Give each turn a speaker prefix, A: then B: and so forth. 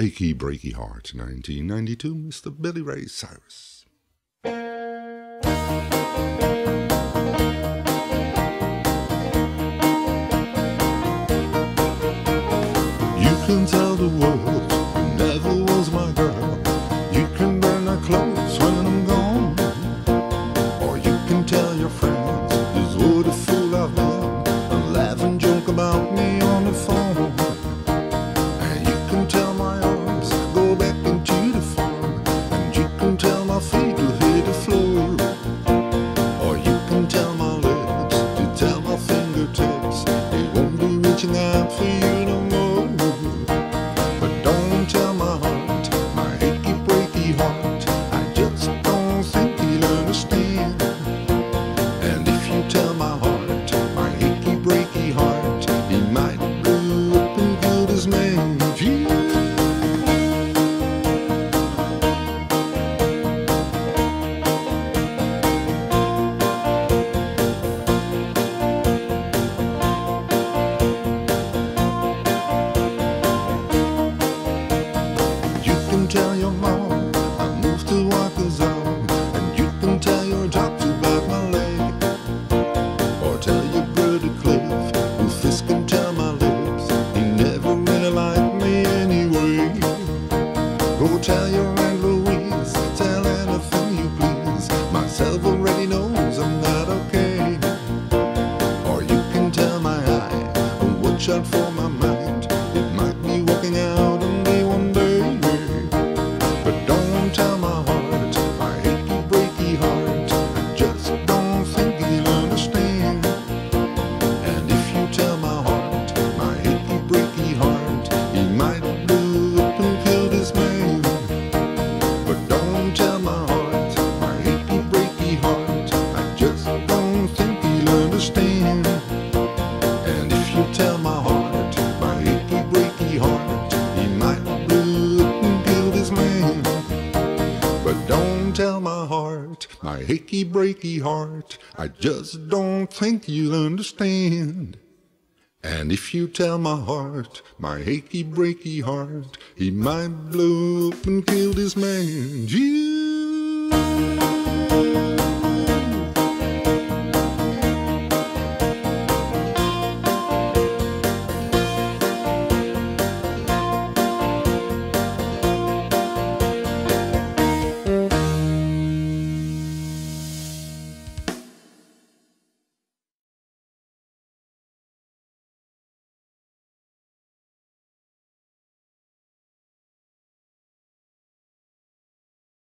A: Achy Breaky Heart, 1992, Mr. Billy Ray Cyrus. You can tell the world you never was my girl. You can burn our clothes fingertips tell your mom I moved to Wakazone, and you can tell your doctor about my leg, or tell your brother Cliff who Fisk can tell my lips he never really liked me anyway. Go tell your Aunt Louise, tell anything you please. Myself already knows I'm not okay. Or you can tell my eye, watch out for my But don't tell my heart, my achy breaky heart, I just don't think you'll understand. And if you tell my heart, my achy breaky heart, he might blow up and kill this man. You